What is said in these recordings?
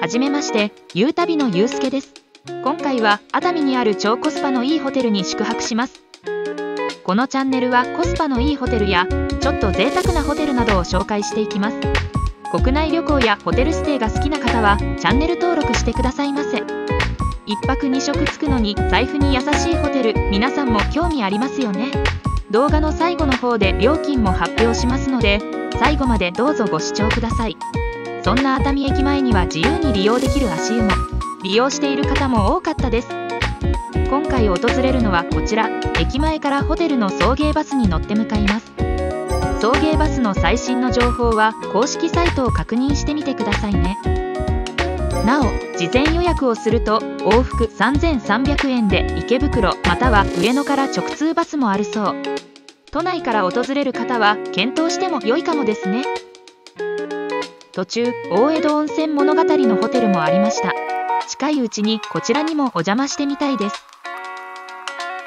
はじめまして、ゆうたびのゆうすけです。今回は熱海にある超コスパのいいホテルに宿泊します。このチャンネルはコスパのいいホテルやちょっと贅沢なホテルなどを紹介していきます。国内旅行やホテルステイが好きな方はチャンネル登録してくださいませ。1泊2食つくのに財布に優しいホテル皆さんも興味ありますよね動画の最後の方で料金も発表しますので最後までどうぞご視聴くださいそんな熱海駅前には自由に利用できる足湯も利用している方も多かったです。今回訪れるのはこちら駅前からホテルの送迎バスに乗って向かいます。送迎バスの最新の情報は公式サイトを確認してみてくださいね。なお事前予約をすると往復3300円で池袋または上野から直通バスもあるそう。都内から訪れる方は検討しても良いかもですね。途中大江戸温泉物語のホテルもありました。近いうちにこちらにもお邪魔してみたいです。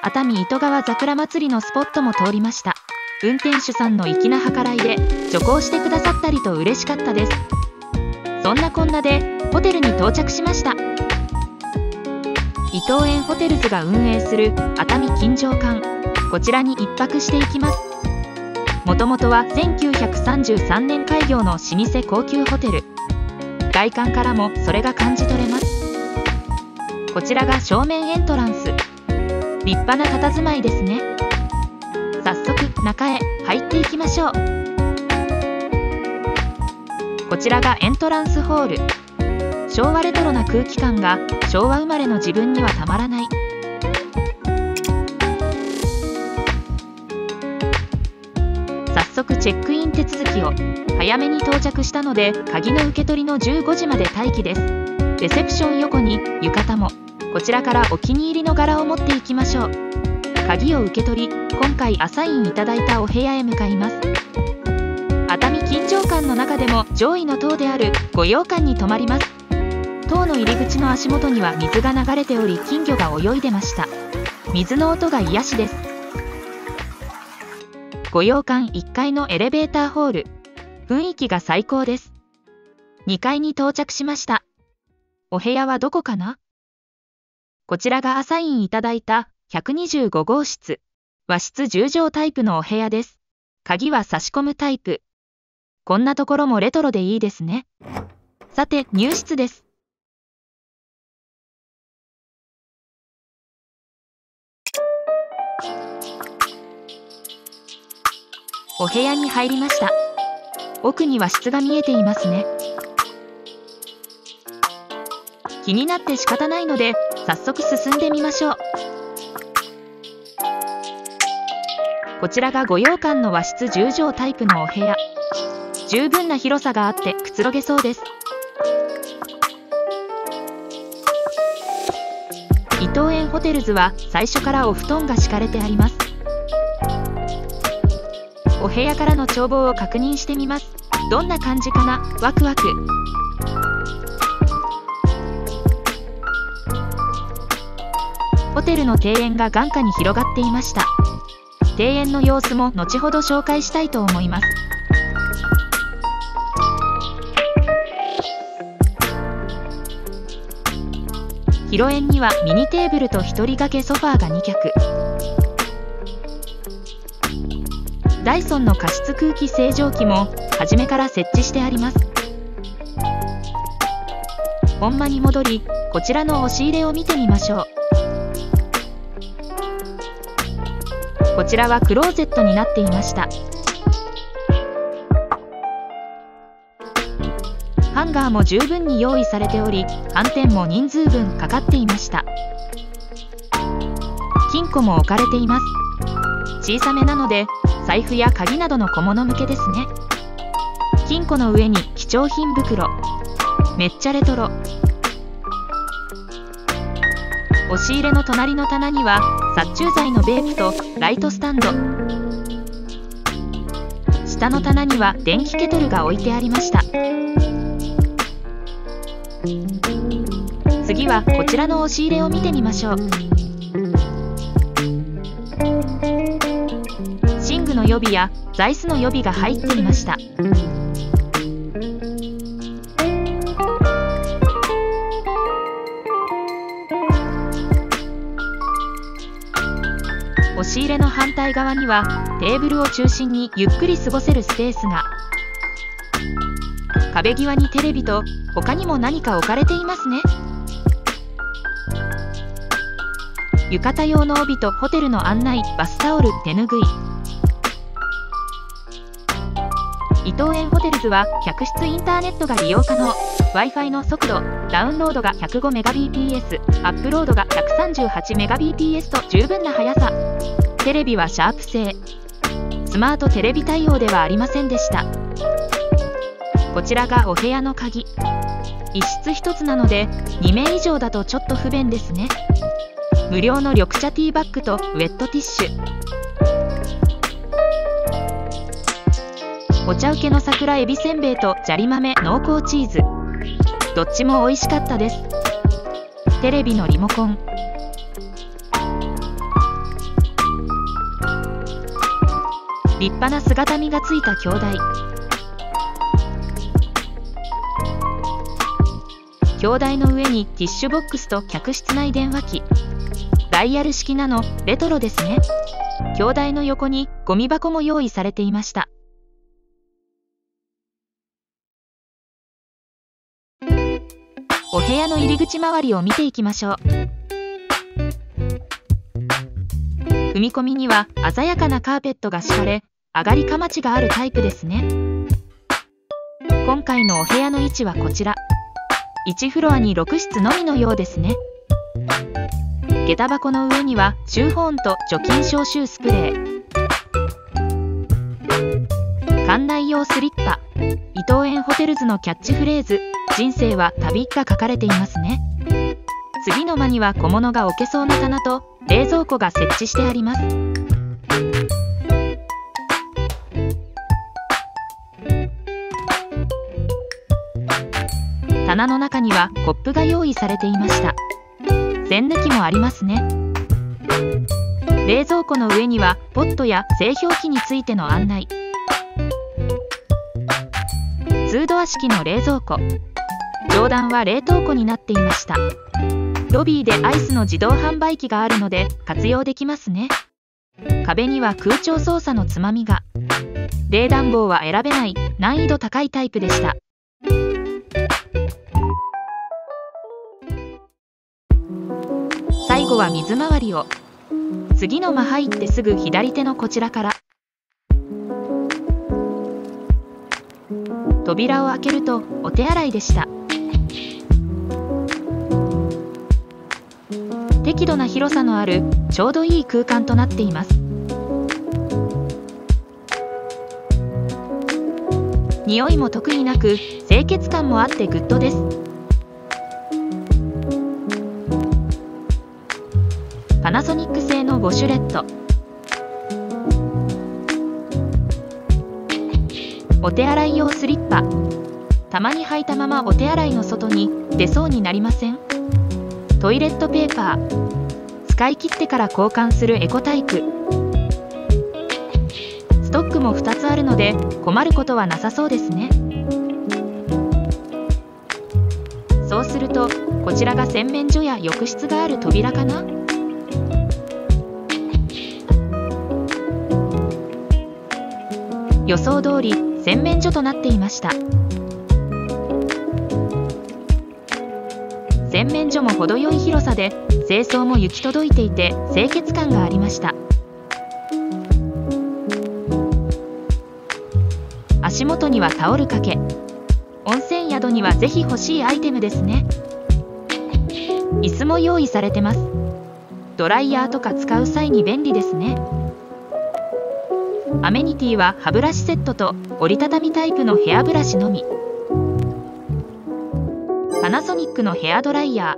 熱海糸川桜祭りのスポットも通りました。運転手さんの粋な計らいで徐行してくださったりと嬉しかったです。そんなこんなでホテルに到着しました。伊藤園ホテルズが運営する熱海金城館。こちらに1泊していきます。もともとは1933年開業の老舗高級ホテル。外観からもそれが感じ取れます。こちらが正面エントランス。立派な佇まいですね。早速中へ入っていきましょう。こちらがエントランスホール。昭和レトロな空気感が昭和生まれの自分にはたまらない。速チェックイン手続きを早めに到着したので鍵の受け取りの15時まで待機です。レセプション横に浴衣もこちらからお気に入りの柄を持っていきましょう。鍵を受け取り今回アサインいただいたお部屋へ向かいます。熱海緊張館の中でも上位の塔である御用館に泊まります。塔の入り口の足元には水が流れており金魚が泳いでました。水の音が癒しです。御用館1階のエレベーターホール。雰囲気が最高です。2階に到着しました。お部屋はどこかな？こちらがアサインいただいた125号室。和室10畳タイプのお部屋です。鍵は差し込むタイプ。こんなところもレトロでいいですね。さて、入室です。お部屋に入りました。奥には室が見えていますね。気になって仕方ないので早速進んでみましょう。こちらが御用館の和室10畳タイプのお部屋。十分な広さがあってくつろげそうです。伊藤園ホテルズは最初からお布団が敷かれてあります。お部屋からの眺望を確認してみます。どんな感じかな？ワクワク。ホテルの庭園が眼下に広がっていました。庭園の様子も後ほど紹介したいと思います。広園にはミニテーブルと1人掛けソファーが2脚。ダイソンの加湿空気清浄機も初めから設置してあります。本間に戻りこちらの押し入れを見てみましょう。こちらはクローゼットになっていました。ハンガーも十分に用意されており寒天も人数分かかっていました。金庫も置かれています。小さめなので財布や鍵などの小物向けですね。金庫の上に貴重品袋。めっちゃレトロ。押し入れの隣の棚には殺虫剤のベープとライトスタンド。下の棚には電気ケトルが置いてありました。次はこちらの押し入れを見てみましょう。予備やライスの予備が入っていました。押し入れの反対側にはテーブルを中心にゆっくり過ごせるスペースが。壁際にテレビと他にも何か置かれていますね。浴衣用の帯とホテルの案内バスタオル手ぬぐい。伊藤園ホテルズは客室インターネットが利用可能。Wi-Fi の速度ダウンロードが 105Mbps アップロードが 138Mbps と十分な速さ。テレビはシャープ製スマートテレビ対応ではありませんでした。こちらがお部屋の鍵。一室一つなので2名以上だとちょっと不便ですね。無料の緑茶ティーバッグとウェットティッシュ。お茶受けの桜えびせんべいとじゃり豆濃厚チーズ。どっちも美味しかったです。テレビのリモコン。立派な姿見がついた兄弟。兄弟の上にティッシュボックスと客室内電話機。ダイヤル式なのレトロですね。兄弟の横にゴミ箱も用意されていました。お部屋の入り口周りを見ていきましょう。踏み込みには鮮やかなカーペットが敷かれ上がりかまちがあるタイプですね。今回のお部屋の位置はこちら。1フロアに6室のみのようですね。下駄箱の上には集保音と除菌消臭スプレー。館内用スリッパ。伊藤園ホテルズのキャッチフレーズ人生は旅が書かれていますね。次の間には小物が置けそうな棚と冷蔵庫が設置してあります。棚の中にはコップが用意されていました。栓抜きもありますね。冷蔵庫の上にはポットや製氷機についての案内。2ドア式の冷蔵庫。上段は冷凍庫になっていました。ロビーでアイスの自動販売機があるので活用できますね。壁には空調操作のつまみが。冷暖房は選べない。難易度高いタイプでした。最後は水回りを。次の間入ってすぐ左手のこちらから。扉を開けるとお手洗いでした。適度な広さのあるちょうどいい空間となっています。匂いも特になく清潔感もあってグッドです。パナソニック製のウォシュレット。お手洗い用スリッパ。たまに履いたままお手洗いの外に出そうになりません。トイレットペーパー。使い切ってから交換するエコタイプ。ストックも2つあるので困ることはなさそうですね。そうするとこちらが洗面所や浴室がある扉かな。予想通り洗面所となっていました。洗面所も程よい広さで清掃も行き届いていて清潔感がありました。足元にはタオル掛け温泉宿にはぜひ欲しいアイテムですね。椅子も用意されてます。ドライヤーとか使う際に便利ですね。アメニティは歯ブラシセットと折りたたみタイプのヘアブラシのみ。パナソニックのヘアドライヤ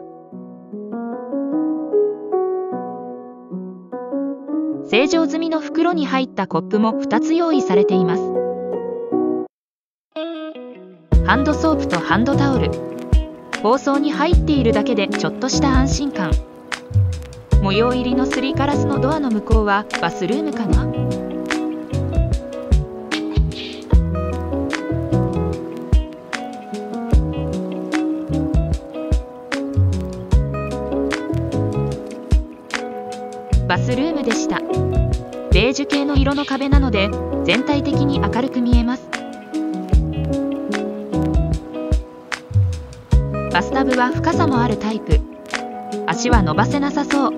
ー。正常済みの袋に入ったコップも2つ用意されています。ハンドソープとハンドタオル。包装に入っているだけでちょっとした安心感。模様入りのすりガラスのドアの向こうはバスルームかな？ムでした。ベージュ系の色の壁なので全体的に明るく見えます。バスタブは深さもあるタイプ。足は伸ばせなさそう。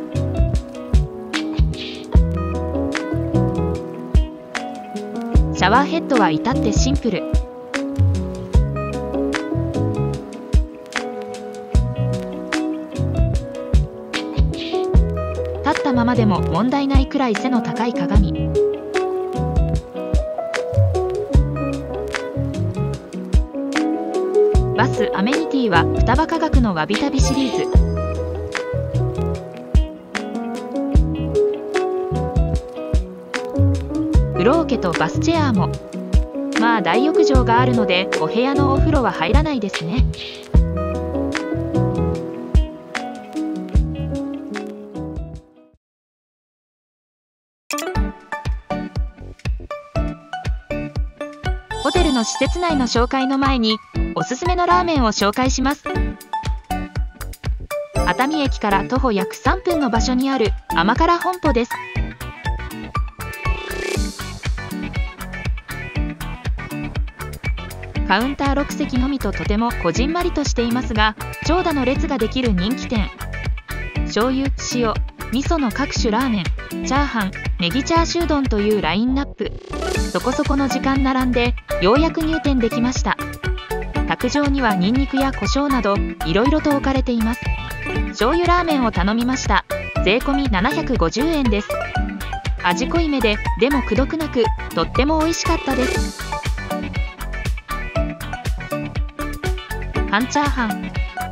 シャワーヘッドは至ってシンプル。までも問題ないくらい背の高い鏡。バスアメニティは双葉科学のわびたびシリーズ。風呂桶とバスチェアも。まあ大浴場があるのでお部屋のお風呂は入らないですね。施設内の紹介の前におすすめのラーメンを紹介します。熱海駅から徒歩約3分の場所にある甘辛本舗です。カウンター6席のみととてもこじんまりとしていますが長蛇の列ができる人気店。醤油塩味噌の各種ラーメンチャーハンネギチャーシュー丼というラインナップ。そこそこの時間並んでようやく入店できました。卓上にはニンニクや胡椒などいろいろと置かれています。醤油ラーメンを頼みました。税込750円です。味濃いめででもくどくなくとっても美味しかったです。半チャーハン。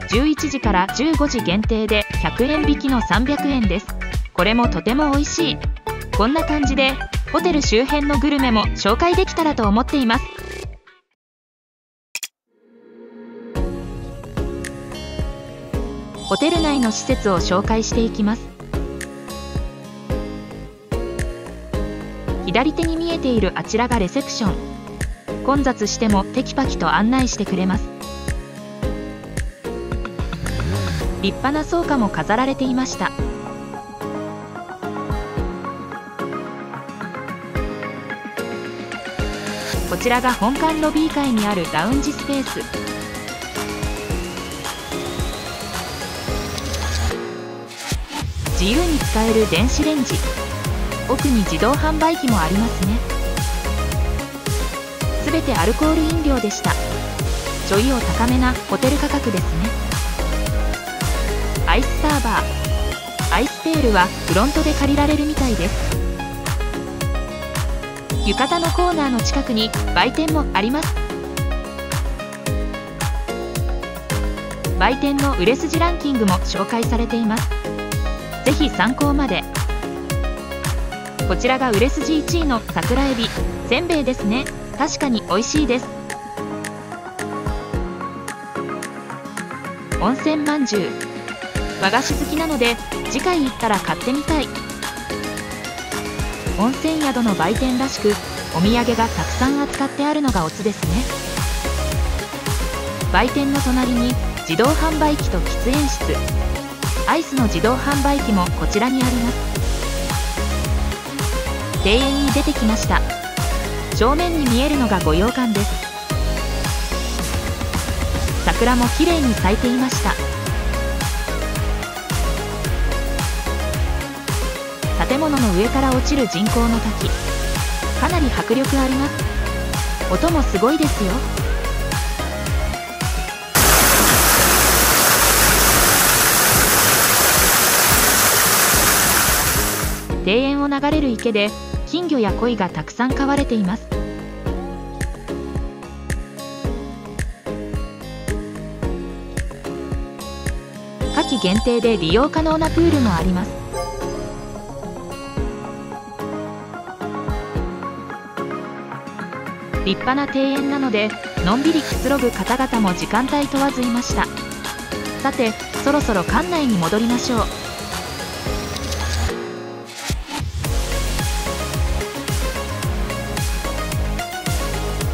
11時から15時限定で100円引きの300円です。これもとても美味しい。こんな感じでホテル周辺のグルメも紹介できたらと思っています。ホテル内の施設を紹介していきます。左手に見えているあちらがレセプション。混雑してもテキパキと案内してくれます。立派な倉庫も飾られていました。こちらが本館ロビー階にあるラウンジスペース。自由に使える電子レンジ。奥に自動販売機もありますね。すべてアルコール飲料でした。ちょいお高めなホテル価格ですね。アイスサーバー。アイスペールはフロントで借りられるみたいです。浴衣のコーナーの近くに売店もあります。売店の売れ筋ランキングも紹介されています。ぜひ参考まで。こちらが売れ筋1位の桜エビせんべいですね。確かに美味しいです。温泉まんじゅう。和菓子好きなので次回行ったら買ってみたい。温泉宿の売店らしくお土産がたくさん扱ってあるのがオツですね。売店の隣に自動販売機と喫煙室。アイスの自動販売機もこちらにあります。庭園に出てきました。正面に見えるのが御用館です。桜も綺麗に咲いていました。建物の上から落ちる人工の滝。かなり迫力あります。音もすごいですよ。庭園を流れる池で金魚や鯉がたくさん飼われています。夏季限定で利用可能なプールもあります。立派な庭園なのでのんびりくつろぐ方々も時間帯問わずいました。さてそろそろ館内に戻りましょう。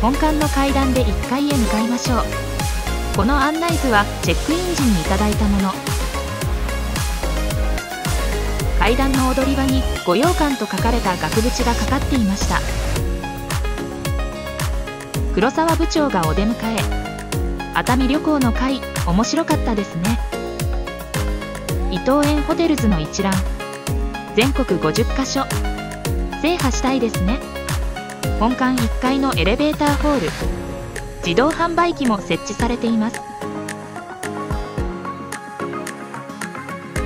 本館の階段で1階へ向かいましょう。この案内図はチェックイン時にいただいたもの。階段の踊り場に「御用館」と書かれた額縁がかかっていました。黒沢部長がお出迎え。熱海旅行の会面白かったですね。伊藤園ホテルズの一覧。全国50カ所。制覇したいですね。本館1階のエレベーターホール。自動販売機も設置されています。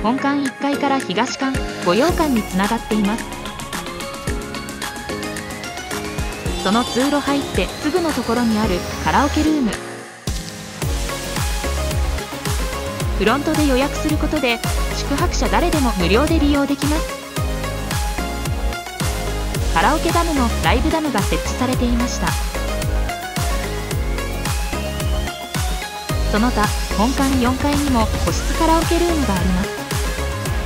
本館1階から東館御用館につながっています。その通路入ってすぐのところにあるカラオケルーム。フロントで予約することで宿泊者誰でも無料で利用できます。カラオケダムのライブダムが設置されていました。その他本館4階にも個室カラオケルームがあります。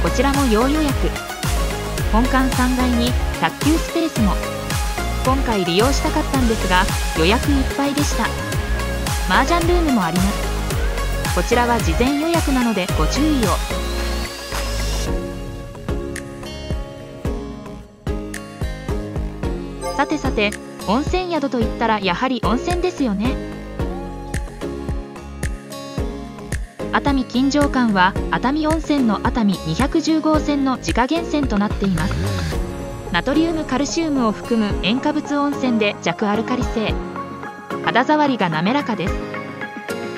こちらも要予約。本館3階に卓球スペースも。今回利用したかったんですが予約いっぱいでした。麻雀ルームもあります。こちらは事前予約なのでご注意を。さてさて温泉宿といったらやはり温泉ですよね。熱海金城間は熱海温泉の熱海210号線の自家源泉となっています。ナトリウムカルシウムを含む塩化物温泉で弱アルカリ性。肌触りが滑らかです。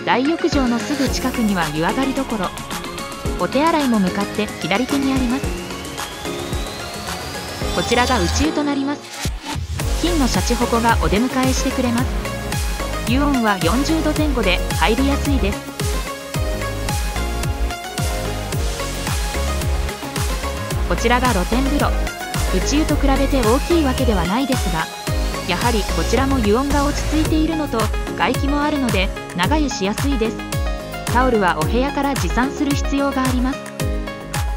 大浴場のすぐ近くには湯上がりどころ。お手洗いも向かって左手にあります。こちらが宇宙となります。金のシャチホコがお出迎えしてくれます。湯温は40度前後で入りやすいです。こちらが露天風呂。宇宙と比べて大きいわけではないですがやはりこちらも湯温が落ち着いているのと外気もあるので長湯しやすいです。タオルはお部屋から持参する必要があります。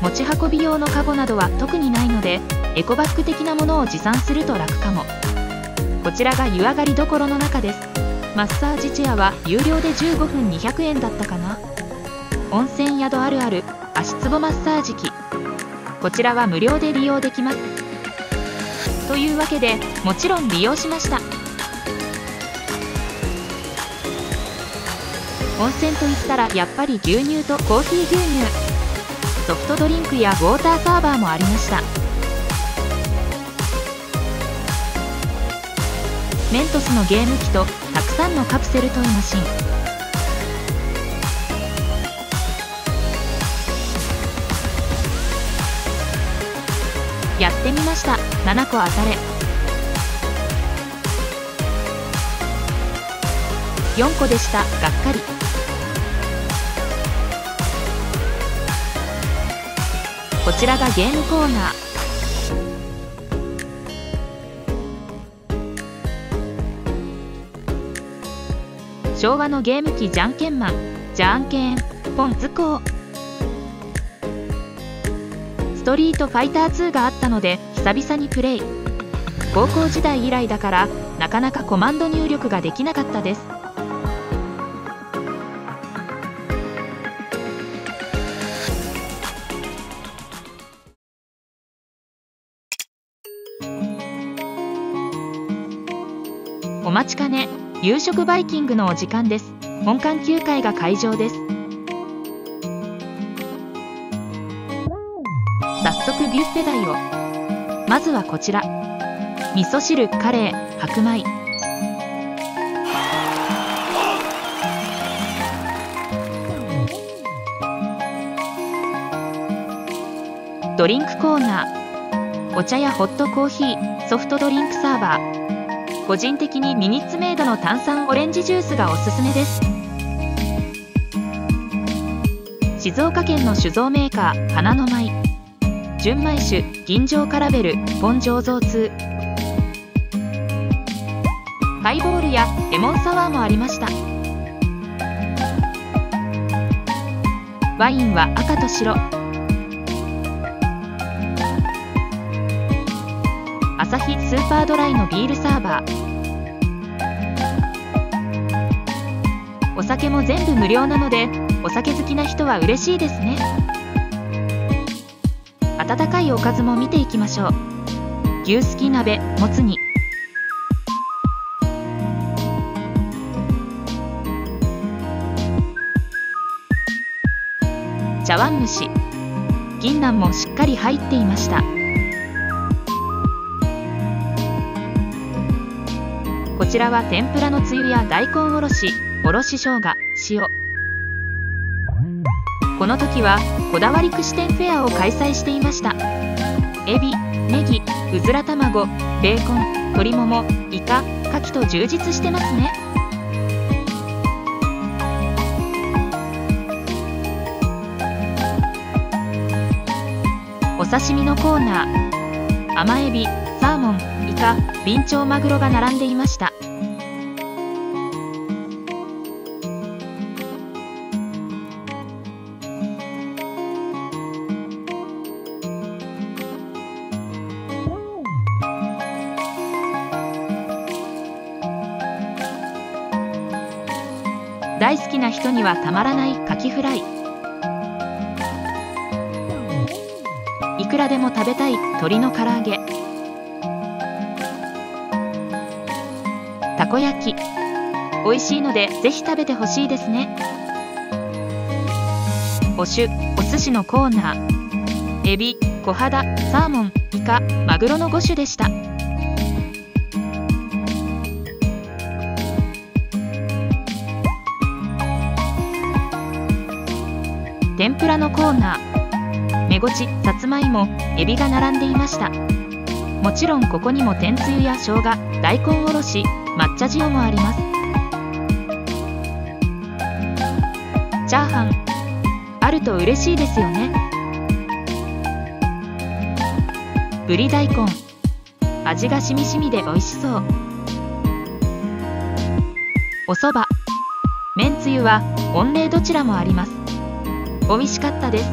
持ち運び用のカゴなどは特にないのでエコバッグ的なものを持参すると楽かも。こちらが湯上がりどころの中です。マッサージチェアは有料で15分200円だったかな。温泉宿あるある足つぼマッサージ機。こちらは無料で利用できます。というわけでもちろん利用しました。温泉といったらやっぱり牛乳とコーヒー牛乳。ソフトドリンクやウォーターサーバーもありました。メントスのゲーム機とたくさんのカプセルトイマシン。やってみました。7個当たれ。4個でした。がっかり。こちらがゲームコーナー。昭和のゲーム機じゃんけんマンじゃんけんポン図工ストリートファイター2があったので久々にプレイ。高校時代以来だからなかなかコマンド入力ができなかったです。夕食バイキングのお時間です。本館9階が会場です。早速ビュッフェ台を。まずはこちら。味噌汁カレー白米。ドリンクコーナー。お茶やホットコーヒー。ソフトドリンクサーバー。個人的にミニッツメイドの炭酸オレンジジュースがおすすめです。静岡県の酒造メーカー花の舞。純米酒銀醸カラベル本醸造通。ハイボールやレモンサワーもありました。ワインは赤と白。スーパードライのビールサーバー。お酒も全部無料なのでお酒好きな人は嬉しいですね。温かいおかずも見ていきましょう。牛すき鍋もつ煮。茶碗蒸し。銀杏もしっかり入っていました。ちらは天ぷらのつゆや大根おろしおろし生姜塩。この時はこだわり串店フェアを開催していました。エビネギうずら卵ベーコン鶏ももイカ牡蠣と充実してますね。お刺身のコーナー。甘エビサーモンイカビンチョウマグロが並んでいました。な人にはたまらないカキフライ。いくらでも食べたい鶏の唐揚げ。たこ焼き。美味しいのでぜひ食べてほしいですね。お酒お寿司のコーナー。エビ小肌サーモンイカマグロの5種でした。天ぷらのコーナー。めごちさつまいもエビが並んでいました。もちろんここにも天つゆや生姜大根おろし抹茶塩もあります。チャーハンあると嬉しいですよね。ぶり大根味がしみしみで美味しそう。お蕎麦めんつゆは御礼どちらもあります。美味しかったです。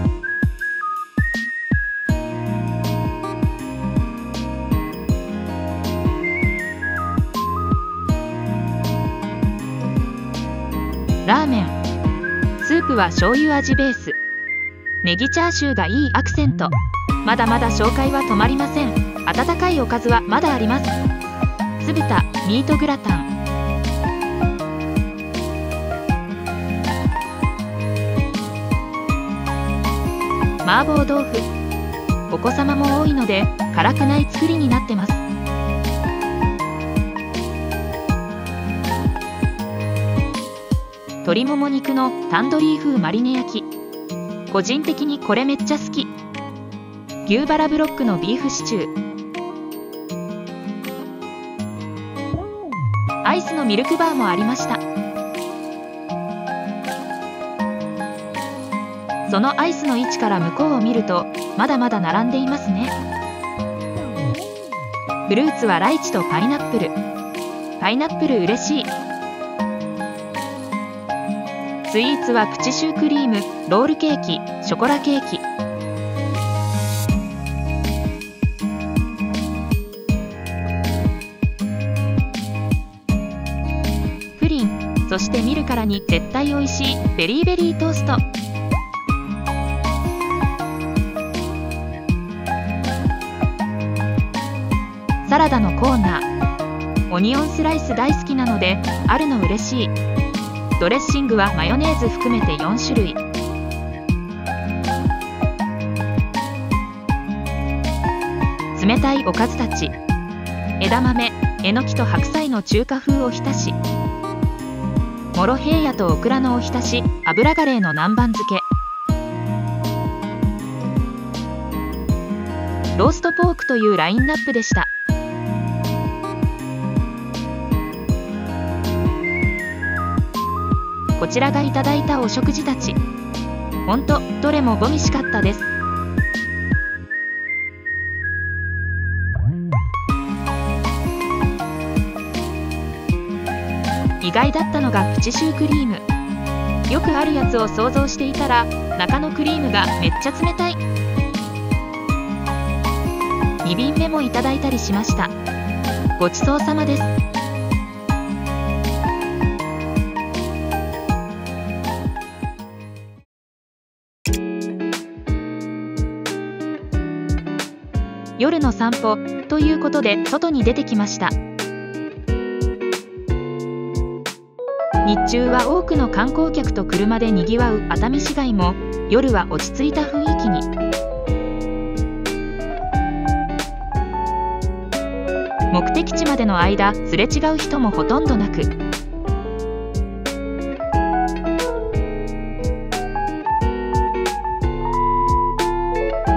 ラーメン。スープは醤油味ベース。ネギチャーシューがいいアクセント。まだまだ紹介は止まりません。温かいおかずはまだあります。酢豚ミートグラタン。麻婆豆腐。お子様も多いので辛くない作りになってます。鶏もも肉のタンドリー風マリネ焼き。個人的にこれめっちゃ好き。牛バラブロックのビーフシチュー。アイスのミルクバーもありました。そのアイスの位置から向こうを見るとまだまだ並んでいますね。フルーツはライチとパイナップル。パイナップル嬉しい。スイーツはプチシュークリームロールケーキショコラケーキ。プリンそして見るからに絶対美味しいベリーベリートースト。サラダのコーナー。オニオンスライス大好きなのであるの嬉しい。ドレッシングはマヨネーズ含めて4種類。冷たいおかずたち。枝豆えのきと白菜の中華風おひたし。モロヘイヤとオクラのおひたし油ガレーの南蛮漬け。ローストポークというラインナップでした。こちらがいただいたお食事たち。ほんとどれもゴミしかったです。意外だったのがプチシュークリーム。よくあるやつを想像していたら中のクリームがめっちゃ冷たい。2便目もいただいたりしました。ごちそうさまです。の散歩ということで外に出てきました。日中は多くの観光客と車でにぎわう熱海市街も夜は落ち着いた雰囲気に。目的地までの間すれ違う人もほとんどなく。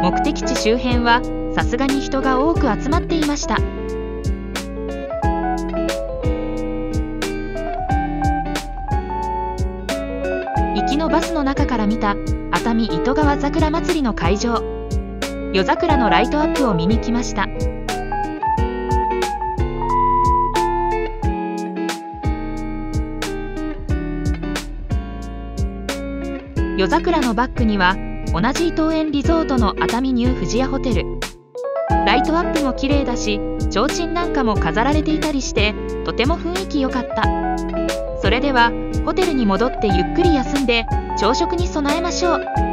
目的地周辺はさすがに人が多く集まっていました。行きのバスの中から見た熱海糸川桜祭りの会場。夜桜のライトアップを見に来ました。夜桜のバックには同じ伊藤園リゾートの熱海ニュー富士屋ホテル。スワップも綺麗だし提灯なんかも飾られていたりしてとても雰囲気良かった。それではホテルに戻ってゆっくり休んで朝食に備えましょう。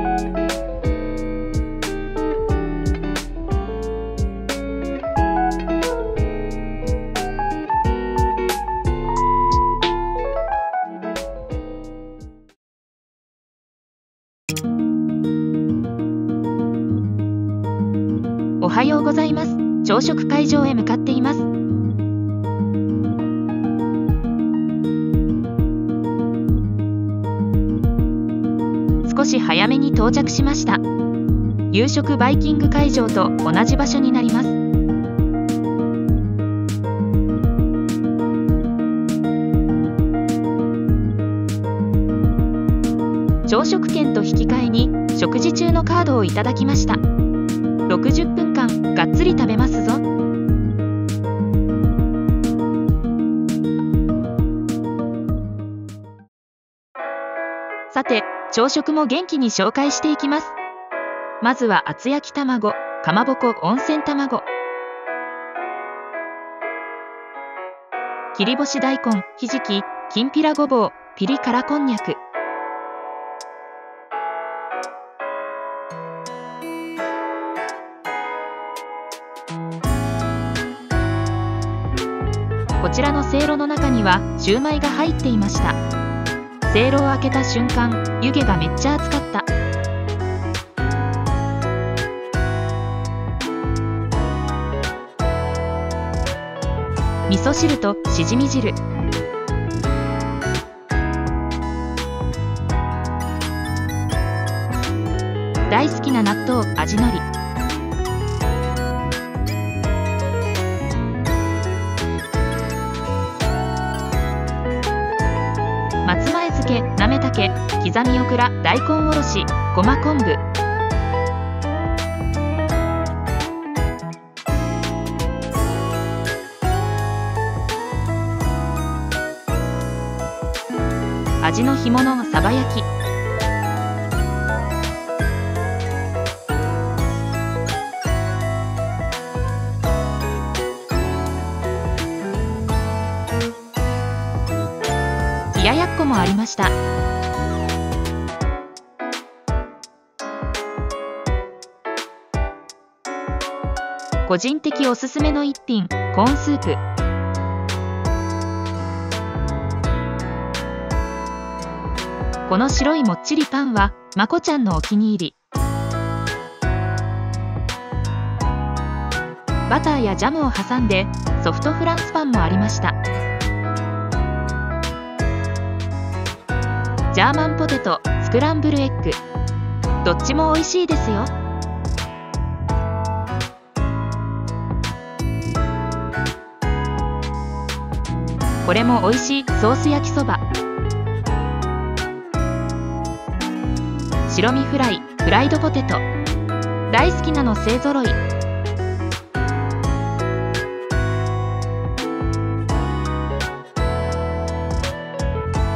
到着しました。夕食バイキング会場と同じ場所になります。朝食券と引き換えに食事中のカードをいただきました。60分間がっつり食べますぞ。朝食も元気に紹介していきます。まずは厚焼き卵かまぼこ温泉卵。切り干し大根ひじききんぴらごぼうピリ辛こんにゃく。こちらのせいろの中にはシューマイが入っていました。せいろを開けた瞬間湯気がめっちゃ熱かった。味噌汁としじみ汁。大好きな納豆味のり。刻みオクラ大根おろしごま昆布。味の干物さば焼き。個人的おすすめの一品コーンスープ。この白いもっちりパンはまこちゃんのお気に入り。バターやジャムを挟んでソフトフランスパンもありました。ジャーマンポテトスクランブルエッグ。どっちも美味しいですよ。これも美味しいソース焼きそば。白身フライフライドポテト。大好きなの勢ぞろい。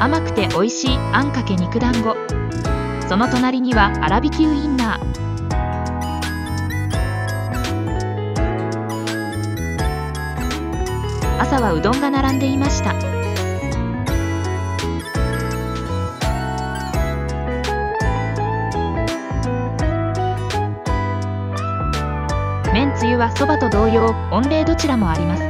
甘くて美味しいあんかけ肉団子。その隣には粗挽きウインナー。朝はうどんが並んでいました。メンつゆはそばと同様御礼どちらもあります。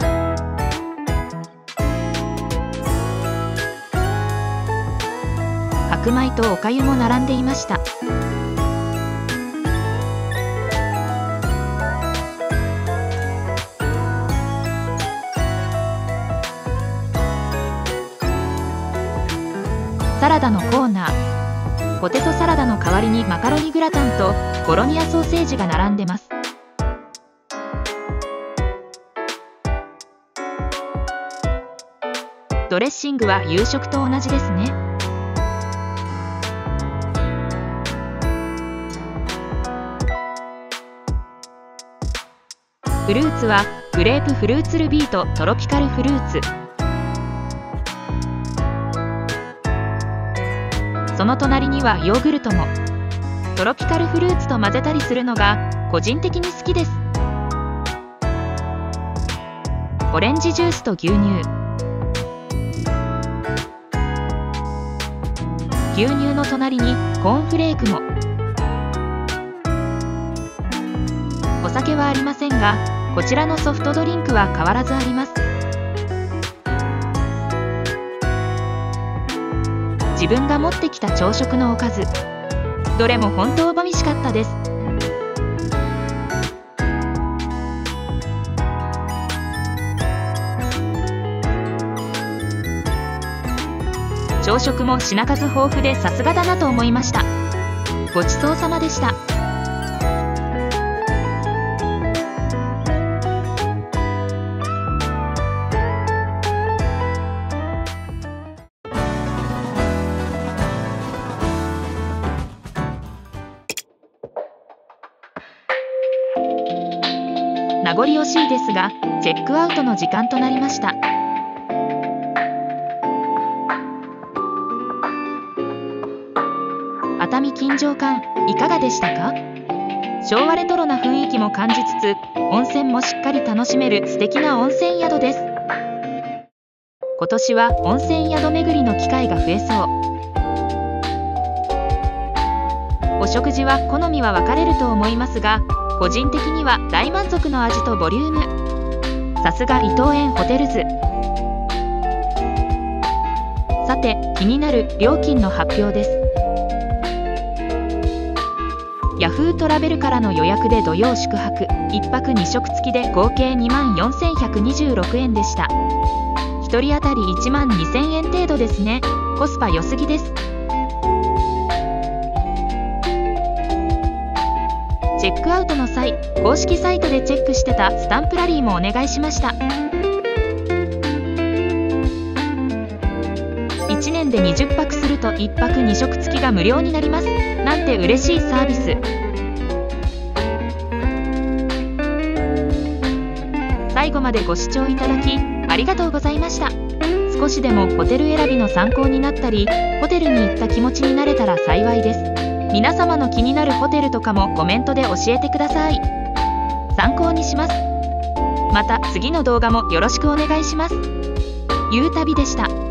白米とおかゆも並んでいました。サラダのコーナー。ポテトサラダの代わりにマカロニグラタンとボロニアソーセージが並んでます。ドレッシングは夕食と同じですね。フルーツはグレープフルーツルビートトロピカルフルーツ。その隣にはヨーグルトも。トロピカルフルーツと混ぜたりするのが個人的に好きです。オレンジジュースと牛乳。牛乳の隣にコーンフレークも。お酒はありませんがこちらのソフトドリンクは変わらずあります。自分が持ってきた朝食のおかず。どれも本当美味しかったです。朝食も品数豊富でさすがだなと思いました。ごちそうさまでした。トの時間となりました。熱海金城館いかがでしたか？昭和レトロな雰囲気も感じつつ温泉もしっかり楽しめる素敵な温泉宿です。今年は温泉宿巡りの機会が増えそう。お食事は好みは分かれると思いますが個人的には大満足の味とボリューム。さすが伊藤園ホテルズ。さて気になる料金の発表です。ヤフートラベルからの予約で土曜宿泊。1泊2食付きで合計2万4126円でした。1人当たり1万2000円程度ですね。コスパ良すぎです。チェックアウトの際公式サイトでチェックしてたスタンプラリーもお願いしました。1年で20泊すると1泊2食付きが無料になります。なんて嬉しいサービス。最後までご視聴いただきありがとうございました。少しでもホテル選びの参考になったりホテルに行った気持ちになれたら幸いです。皆様の気になるホテルとかもコメントで教えてください。参考にします。また次の動画もよろしくお願いします。ゆうたびでした。